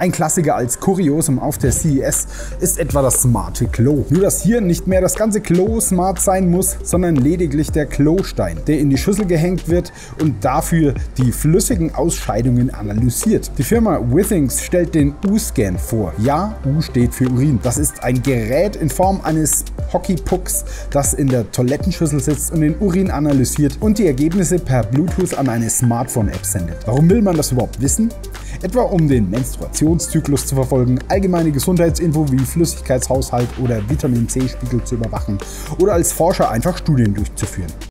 Ein Klassiker als Kuriosum auf der CES ist etwa das smarte Klo. Nur dass hier nicht mehr das ganze Klo smart sein muss, sondern lediglich der Klostein, der in die Schüssel gehängt wird und dafür die flüssigen Ausscheidungen analysiert. Die Firma Withings stellt den U-Scan vor. Ja, U steht für Urin. Das ist ein Gerät in Form eines Hockeypucks, das in der Toilettenschüssel sitzt und den Urin analysiert und die Ergebnisse per Bluetooth an eine Smartphone-App sendet. Warum will man das überhaupt wissen? Etwa um den Menstruationszyklus zu verfolgen, allgemeine Gesundheitsinfo wie Flüssigkeitshaushalt oder Vitamin C-Spiegel zu überwachen oder als Forscher einfach Studien durchzuführen.